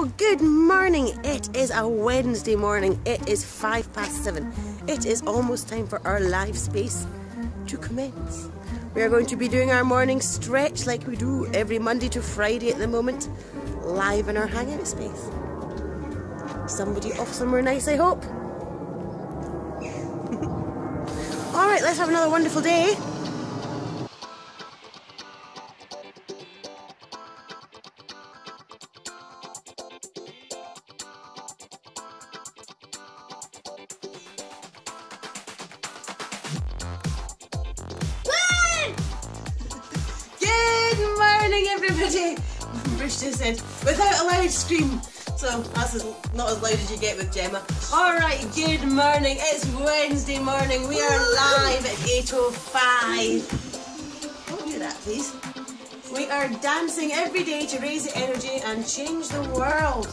Hello, good morning. It is a Wednesday morning. It is five past seven. It is almost time for our live space to commence. We are going to be doing our morning stretch like we do every Monday to Friday at the moment, live in our hangout space. Somebody off somewhere nice, I hope. All right, let's have another wonderful day. Bruce just said, without a loud scream. So that's as, not as loud as you get with Gemma. All right, good morning. It's Wednesday morning. We are live at 8.05. Don't do that, please. We are dancing every day to raise the energy and change the world.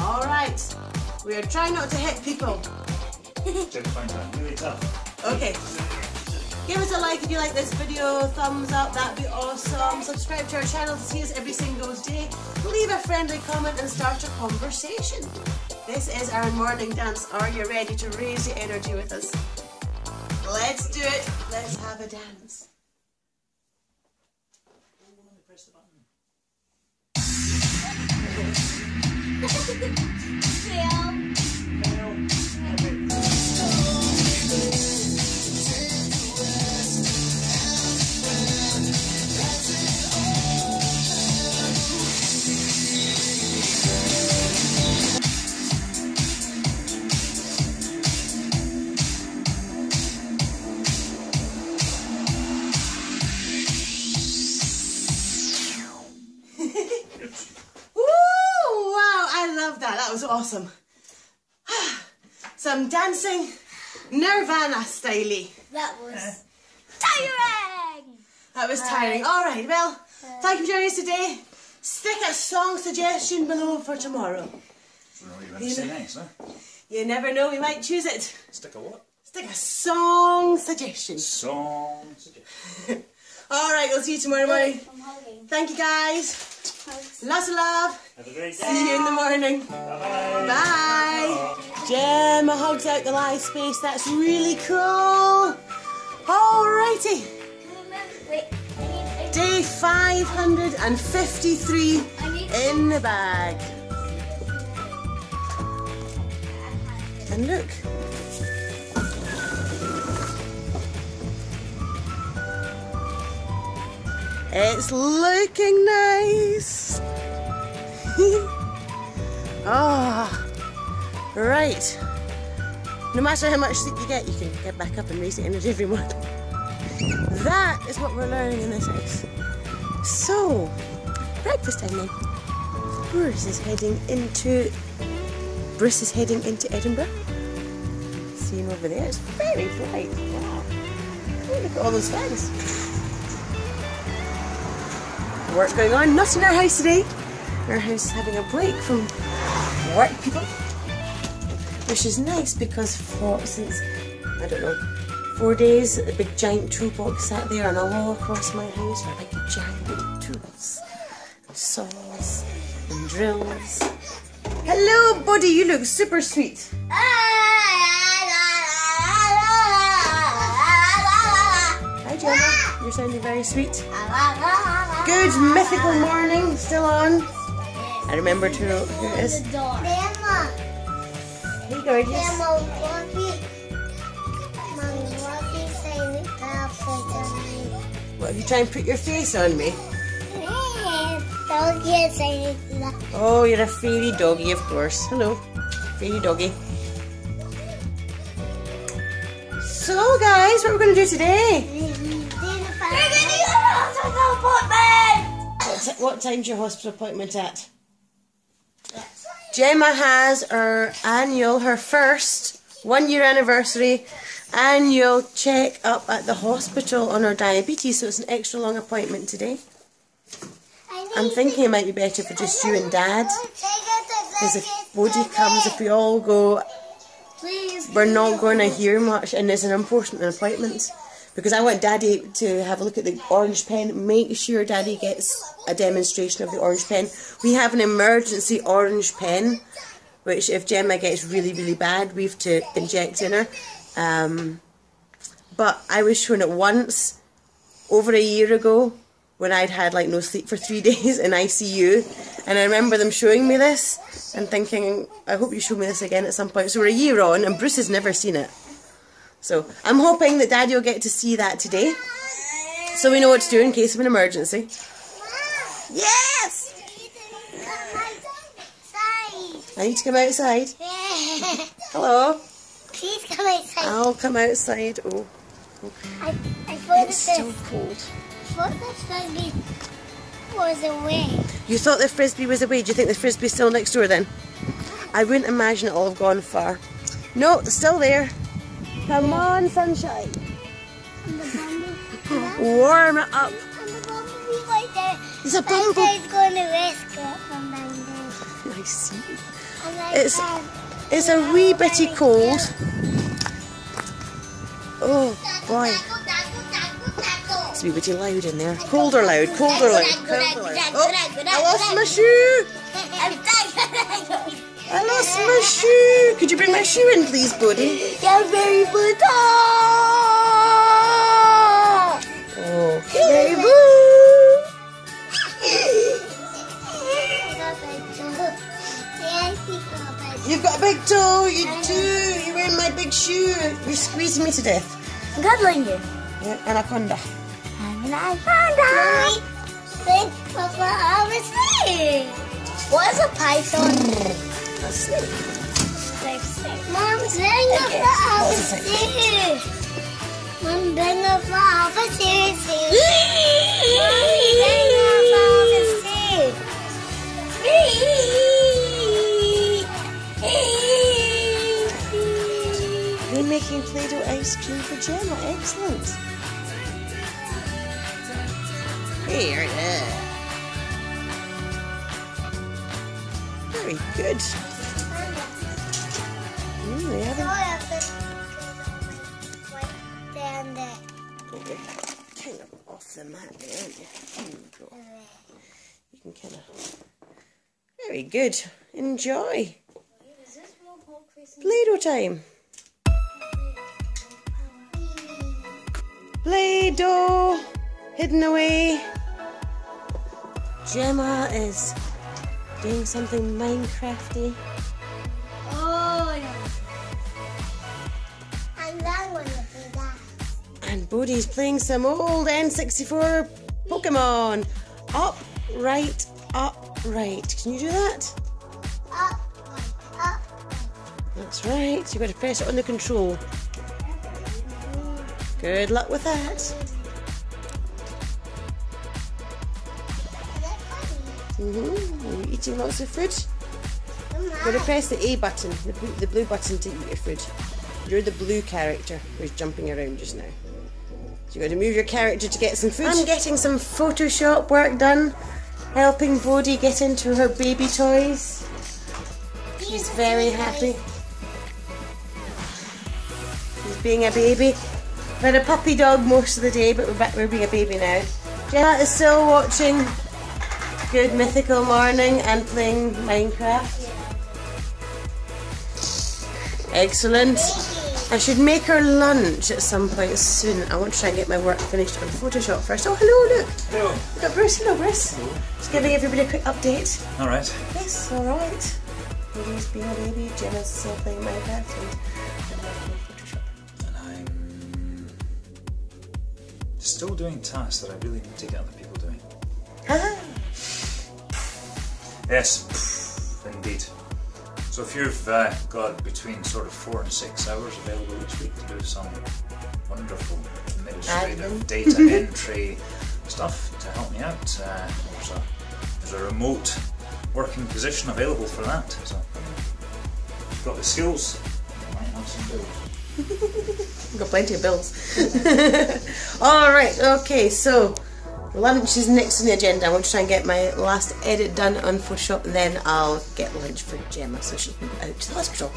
All right. We are trying not to hit people. Okay. Give us a like if you like this video, thumbs up, that'd be awesome. Subscribe to our channel to see us every single day. Leave a friendly comment and start a conversation. This is our morning dance. Are you ready to raise the energy with us? Let's do it. Let's have a dance. Woo! Some dancing Nirvana styley. That was uh. tiring. That was tiring. All right, well, uh. thank you for joining us today. Stick a song suggestion below for tomorrow. nice, huh? You never know, we might choose it. Stick a what? Stick a song suggestion. Song. All right, we'll see you tomorrow morning. I'm hugging. Thank you guys. Hugs. Lots of love. Have a great day. See you in the morning. Bye. Bye. Gemma hugs out the live space. That's really cool. Alrighty. Wait, I need, I need, Day 553 in the bag. And look. It's looking nice. Ah, right. No matter how much sleep you get, you can get back up and raise the energy every morning. That is what we're learning in this house. So, breakfast time then. Bruce is heading into Bruce is heading into Edinburgh. See him over there. It's very bright. Wow. Look at all those Work going on. Not in our house today. Our house is having a break from work people. Which is nice because for since I don't know four days a big giant toolbox sat there and all across my house were big giant tools and saws and drills. Hello buddy, you look super sweet. Hi Gemma, you're sounding very sweet. Good mythical morning, still on. I remember to know who it is. Grandma, Hey gorgeous. What did you try and put your face on me? Oh, you're a fairy doggy, of course. Hello, fairy doggy. So, guys, what we're going to do today? What, ti- what time's your hospital appointment at? Gemma has her annual, her first one year anniversary annual check up at the hospital on her diabetes, so it's an extra long appointment today. I'm thinking it might be better for just you and Dad, because if Bodhi comes, if we all go, we're not going to hear much, and it's an important appointment. Because I want Daddy to have a look at the orange pen. Make sure Daddy gets a demonstration of the orange pen. We have an emergency orange pen, which if Gemma gets really, really bad, we have to inject in her. Um, but I was shown it once over a year ago when I'd had like no sleep for three days in ICU. And I remember them showing me this and thinking, I hope you show me this again at some point. So we're a year on and Bruce has never seen it. So I'm hoping that Daddy will get to see that today. So we know what to do in case of an emergency. Yes! I need to come outside. Hello? Please come outside. I'll come outside. Oh, I, I thought it's so cold. thought this frisbee was away. You thought the frisbee was away. Do you think the frisbee's still next door then? I wouldn't imagine it'll have gone far. No, it's still there. Come on, sunshine. And the bumblebee. Warm it up. And the bumblebee right there. There's a Like bumble. going to rescue it from down there. I see. It's- It's a wee bitty cold. Oh boy, it's a wee bitty loud in there. Cold or loud? Cold or loud? Cold or loud? Oh, I lost my shoe. I lost my shoe. Could you bring my shoe in, please, Bodhi? You're very good. Oh, very boo. You've got a big toe. You do. You're wearing my big shoe. You're squeezing me to death. Cuddling you. Yeah, anaconda. I'm an anaconda. Think of what I was saying. What's a python? A snake. Mom, what I was saying. Mom, what I was saying. Mom, what I was saying. You're making Play-Doh ice cream for Gemma. Excellent. Here it is. Very good. We haven't Down there. you're kind of off the mat there, aren't you? There you go. You can kind of. Very good. Enjoy. Play-Doh time. Play-Doh hidden away. Gemma is doing something Minecrafty. Bodhi's playing some old N64 Pokemon. Up, right, up, right. Can you do that? Up, up. That's right. You've got to press it on the control. Good luck with that. Mm-hmm. Are you eating lots of food? You've got to press the A button, the blue, the blue button to eat your food. You're the blue character who's jumping around just now. You've got to move your character to get some food. I'm getting some Photoshop work done, helping Bodhi get into her baby toys. She's very happy. She's being a baby. We had a puppy dog most of the day, but we're back, we're being a baby now. Gemma is still watching Good Mythical Morning and playing Minecraft. Excellent. I should make her lunch at some point soon. I want to try and get my work finished on Photoshop first. Oh, hello, look. Hello. We've got Bruce. Hello, Bruce. Just giving everybody a quick update. All right. Yes, alright. Baby's being a baby, Gemma's still playing Minecraft, and I'm working Photoshop. And I'm still doing tasks that I really need to get other people doing. Haha. Yes, indeed. So if you've uh, got between sort of four and six hours available each week to do some wonderful administrative data entry stuff to help me out, uh, there's, a, there's a remote working position available for that. So if you've got the skills, you might have some bills. Got plenty of bills. Alright, okay, so Lunch is next on the agenda. I want to try and get my last edit done on Photoshop and then I'll get lunch for Gemma so she can go out to the hospital.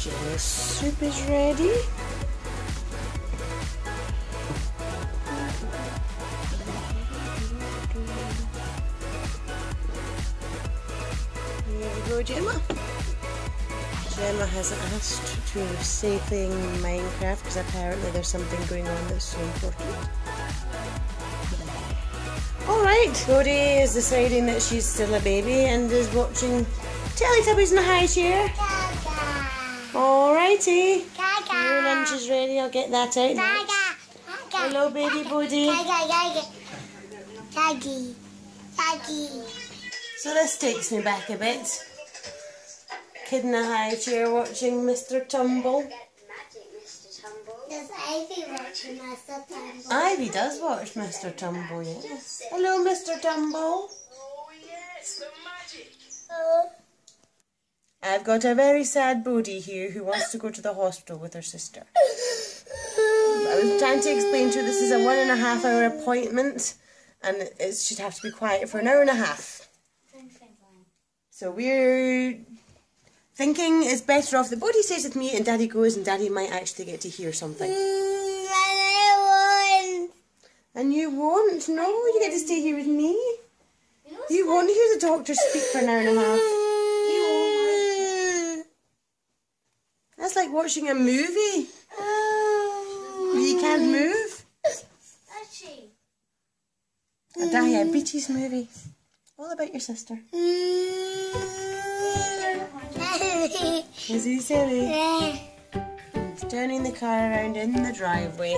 Gemma's soup is ready. There we go Gemma. Gemma has asked to say playing Minecraft because apparently there's something going on that's so important. Alright, Bodhi is deciding that she's still a baby and is watching Teletubbies in the high chair. Alrighty. Your lunch is ready, I'll get that out next. Hello, baby Bodhi. Daddy. Daddy. So this takes me back a bit. Kid in a high chair watching Mr. Tumble. Does Ivy watching Master Tumble? Ivy does watch Mr. Tumble, yes. Hello, Mr. Tumble. Oh, yes, the magic. Oh. I've got a very sad Bodhi here who wants to go to the hospital with her sister. I was trying to explain to her this is a one and a half hour appointment and it should have to be quiet for an hour and a half. So we're thinking is better off The body stays with me and Daddy goes and Daddy might actually get to hear something. Mm, I And you won't? No, you get to stay here with me. You won't hear the doctor speak for an hour and a half. That's like watching a movie. where You can't move. A diabetes movie. All about your sister. Is he silly? He's turning the car around in the driveway.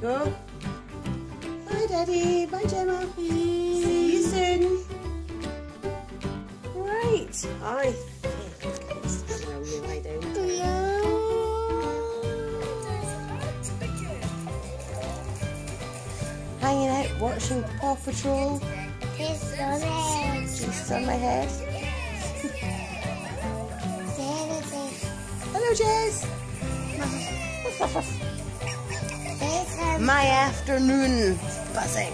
Go. Bye, Daddy. Bye, Gemma. See you soon. Right. I think is where we lie down. Hanging out, watching Paw Patrol. This on it. Just on my head. Hello, Jess. My afternoon buzzing.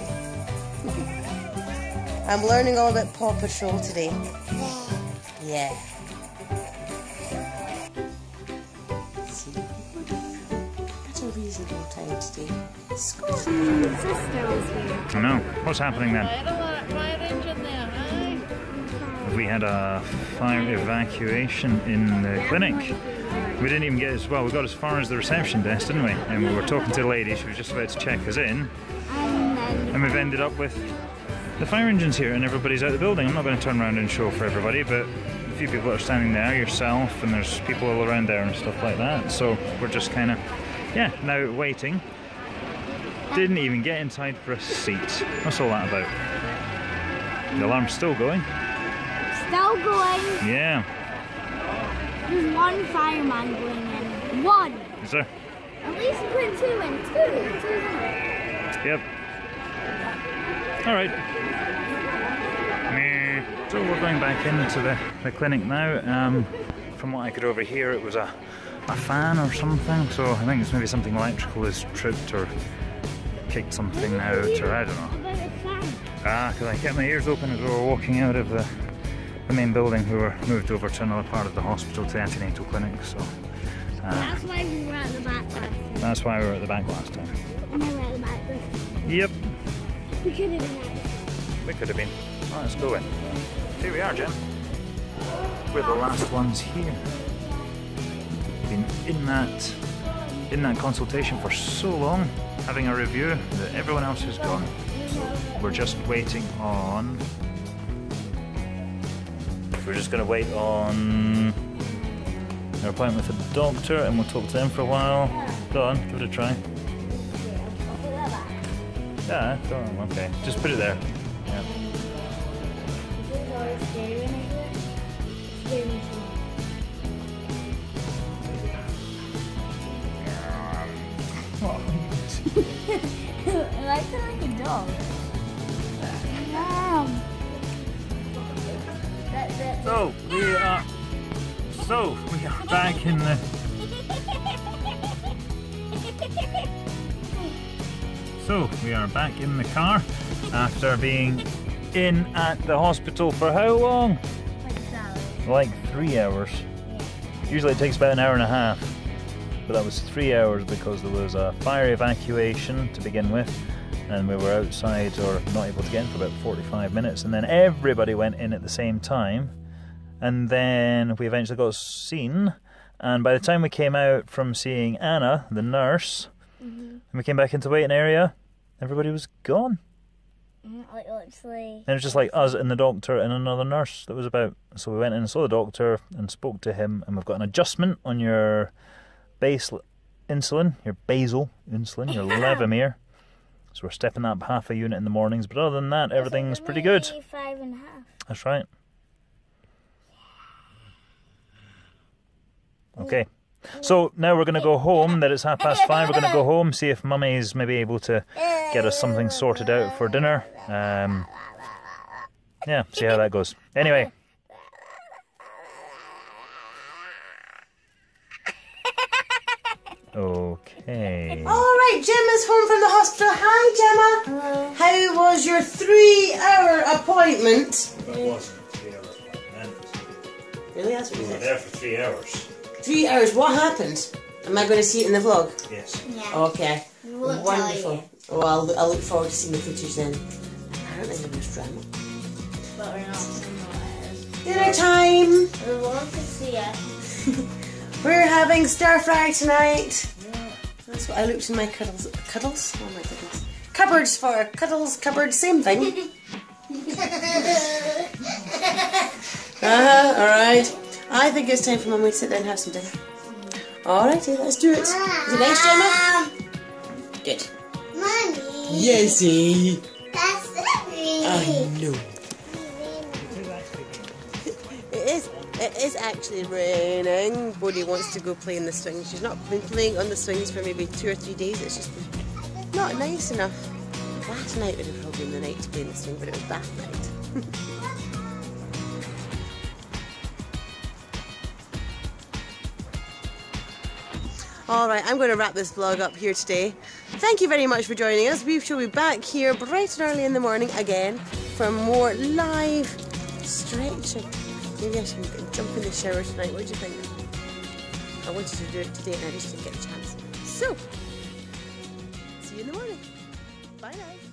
I'm learning all about Paw Patrol today. Yeah. That's a reasonable time today. Score. I know. What's happening then? We had a fire evacuation in the clinic. We didn't even get as well. We got as far as the reception desk, didn't we? And we were talking to the lady. She was just about to check us in, and we've ended up with the fire engines here, and everybody's out the building. I'm not going to turn around and show for everybody, but a few people are standing there, yourself, and there's people all around there and stuff like that. So we're just kind of, yeah, now waiting. Didn't even get inside for a seat. What's all that about? The alarm's still going. Still going. Yeah. There's one fireman going in. One. Is there? At least put two in. Two. Two. Yep. All right. So we're going back into the, the clinic now. Um, from what I could overhear, it was a, a fan or something. So I think it's maybe something electrical is tripped or kicked something out, or I don't know. About a fan. Ah, because I kept my ears open as we were walking out of the, the main building. We were moved over to another part of the hospital, to the antenatal clinic. So uh, That's why we were at the back last time. that's why we were at the back last time. And they were at the back this time. Yep, We could have been at we could have been. Oh, let's go in. Here we are, Jim. We're the last ones here. Been in that in that consultation for so long, having a review that everyone else has gone. We're just waiting on. We're just going to wait on our appointment with the doctor, and we'll talk to them for a while. Go on, give it a try. Yeah, go on. Okay, just put it there. Yeah. I like it like a dog. Mom. That, that, So we are. So we are back in the. So we are back in the car after being in at the hospital for how long? like. Like three hours. Usually it takes about an hour and a half, but that was three hours because there was a fire evacuation to begin with, and we were outside or not able to get in for about 45 minutes, and then everybody went in at the same time, and then we eventually got seen. And by the time we came out from seeing Anna, the nurse, mm-hmm. and we came back into the waiting area, everybody was gone. Like literally. And it was just like us and the doctor and another nurse that was about. So we went in and saw the doctor and spoke to him, and we've got an adjustment on your base insulin, your basal insulin, your Levemir. So we're stepping up half a unit in the mornings, but other than that, everything's pretty good. Five and a half. That's right. Okay. So now we're going to go home. That it's half past five. We're going to go home, see if Mummy's maybe able to get us something sorted out for dinner. Um, yeah, see how that goes. Anyway. Okay. All right, Gemma's home from the hospital. Hi, Gemma. Hello. How was your three-hour appointment? It wasn't three hours. man. Really, that's what We you were said. there for three hours. Three hours. What happened? Am I going to see it in the vlog? Yes. Yeah. Okay. We won't tell Wonderful. you. Well, I'll, I'll look forward to seeing the footage then. Apparently there was drama. But we're not saying what it is. Dinner time. We want to see it. We're having stir fry tonight. Yeah. That's what I looked in my cuddles. Cuddles? Oh my goodness. Cupboards for cuddles, cupboard, same thing. Uh-huh, alright. I think it's time for Mummy to sit down and have some dinner. Alrighty, let's do it. Is it nice, Gemma? Good. Mommy. Yesy. That's it. I know. Actually raining. Bodhi wants to go play in the swings. She's not been playing on the swings for maybe two or three days. It's just not nice enough. Last night would have probably been the night to play in the swing, but it was bath night. All right, I'm going to wrap this vlog up here today. Thank you very much for joining us. We shall be back here bright and early in the morning again for more live stretching. Maybe I should jump in the shower tonight. What do you think? I wanted to do it today and I just didn't get a chance. So, see you in the morning. Bye now.